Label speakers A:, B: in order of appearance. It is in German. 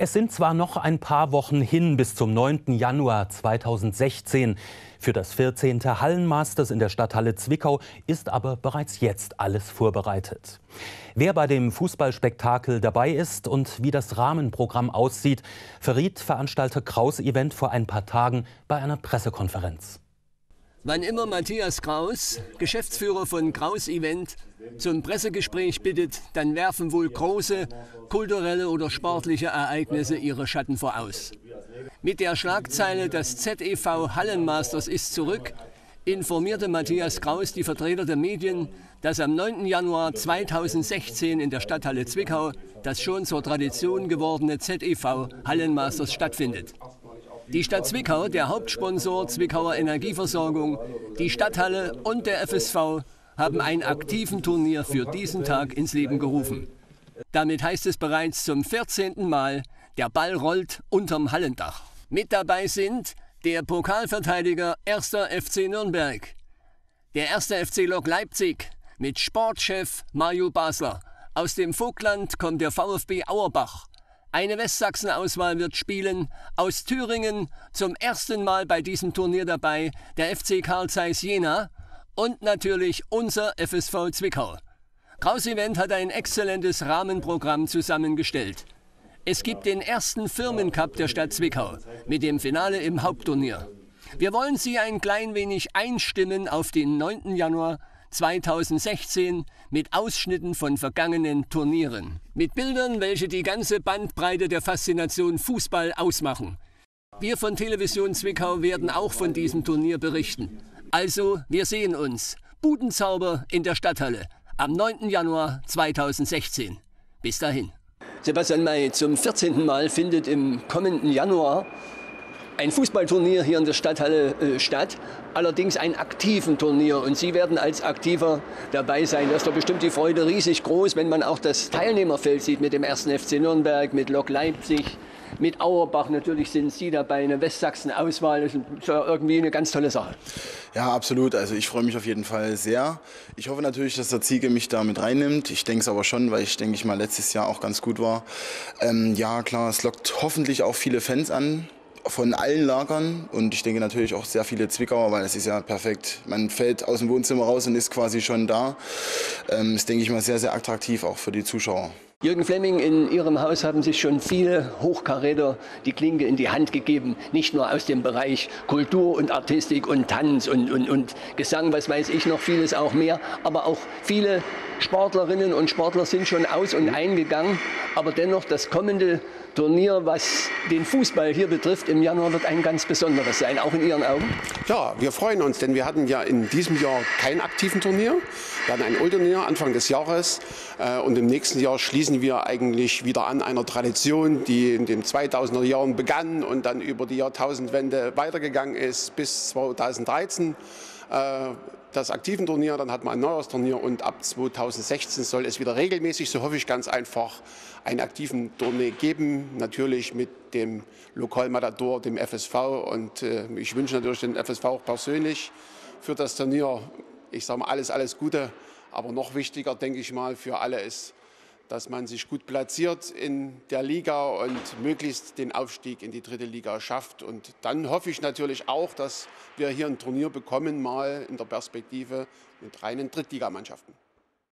A: Es sind zwar noch ein paar Wochen hin bis zum 9. Januar 2016. Für das 14. Hallenmasters in der Stadthalle Zwickau ist aber bereits jetzt alles vorbereitet. Wer bei dem Fußballspektakel dabei ist und wie das Rahmenprogramm aussieht, verriet Veranstalter Kraus Event vor ein paar Tagen bei einer Pressekonferenz.
B: Wann immer Matthias Kraus, Geschäftsführer von Kraus Event, zum Pressegespräch bittet, dann werfen wohl große kulturelle oder sportliche Ereignisse ihre Schatten voraus. Mit der Schlagzeile Das ZEV Hallenmasters ist zurück informierte Matthias Kraus die Vertreter der Medien, dass am 9. Januar 2016 in der Stadthalle Zwickau das schon zur Tradition gewordene ZEV Hallenmasters stattfindet. Die Stadt Zwickau, der Hauptsponsor Zwickauer Energieversorgung, die Stadthalle und der FSV haben einen aktiven Turnier für diesen Tag ins Leben gerufen. Damit heißt es bereits zum 14. Mal, der Ball rollt unterm Hallendach. Mit dabei sind der Pokalverteidiger 1. FC Nürnberg, der 1. FC Lok Leipzig mit Sportchef Mario Basler. Aus dem Vogtland kommt der VfB Auerbach. Eine Westsachsen-Auswahl wird spielen. Aus Thüringen zum ersten Mal bei diesem Turnier dabei der FC Karl Zeiss Jena und natürlich unser FSV Zwickau. Kraus Event hat ein exzellentes Rahmenprogramm zusammengestellt. Es gibt den ersten Firmencup der Stadt Zwickau mit dem Finale im Hauptturnier. Wir wollen Sie ein klein wenig einstimmen auf den 9. Januar 2016 mit Ausschnitten von vergangenen Turnieren. Mit Bildern, welche die ganze Bandbreite der Faszination Fußball ausmachen. Wir von Television Zwickau werden auch von diesem Turnier berichten. Also, wir sehen uns. Budenzauber in der Stadthalle am 9. Januar 2016. Bis dahin. Sebastian May, zum 14. Mal findet im kommenden Januar ein Fußballturnier hier in der Stadthalle äh, statt, allerdings ein aktiven Turnier. Und Sie werden als Aktiver dabei sein. Das ist doch bestimmt die Freude riesig groß, wenn man auch das Teilnehmerfeld sieht mit dem 1. FC Nürnberg, mit Lok Leipzig, mit Auerbach. Natürlich sind Sie dabei, eine Westsachsen-Auswahl. Das ist irgendwie eine ganz tolle Sache.
C: Ja, absolut. Also ich freue mich auf jeden Fall sehr. Ich hoffe natürlich, dass der Ziege mich da mit reinnimmt. Ich denke es aber schon, weil ich denke ich mal letztes Jahr auch ganz gut war. Ähm, ja, klar, es lockt hoffentlich auch viele Fans an von allen Lagern und ich denke natürlich auch sehr viele Zwickauer, weil es ist ja perfekt. Man fällt aus dem Wohnzimmer raus und ist quasi schon da. Ähm, ist, denke ich mal, sehr, sehr attraktiv auch für die Zuschauer.
B: Jürgen Flemming, in Ihrem Haus haben sich schon viele Hochkaräter die Klinke in die Hand gegeben, nicht nur aus dem Bereich Kultur und Artistik und Tanz und, und, und Gesang, was weiß ich noch, vieles auch mehr, aber auch viele Sportlerinnen und Sportler sind schon aus und eingegangen, aber dennoch das kommende Turnier, was den Fußball hier betrifft, im Januar wird ein ganz besonderes sein, auch in Ihren Augen?
D: Ja, wir freuen uns, denn wir hatten ja in diesem Jahr kein aktiven Turnier. Wir hatten ein Ulturnier Anfang des Jahres äh, und im nächsten Jahr schließen wir eigentlich wieder an einer Tradition, die in den 2000er Jahren begann und dann über die Jahrtausendwende weitergegangen ist bis 2013 das aktiven Turnier, dann hat man ein neues Turnier und ab 2016 soll es wieder regelmäßig, so hoffe ich ganz einfach, einen aktiven Turnier geben. Natürlich mit dem Lokalmatador, dem FSV und äh, ich wünsche natürlich den FSV auch persönlich für das Turnier, ich sage mal alles, alles Gute. Aber noch wichtiger, denke ich mal, für alle ist, dass man sich gut platziert in der Liga und möglichst den Aufstieg in die dritte Liga schafft. Und dann hoffe ich natürlich auch, dass wir hier ein Turnier bekommen, mal in der Perspektive mit reinen Drittligamannschaften.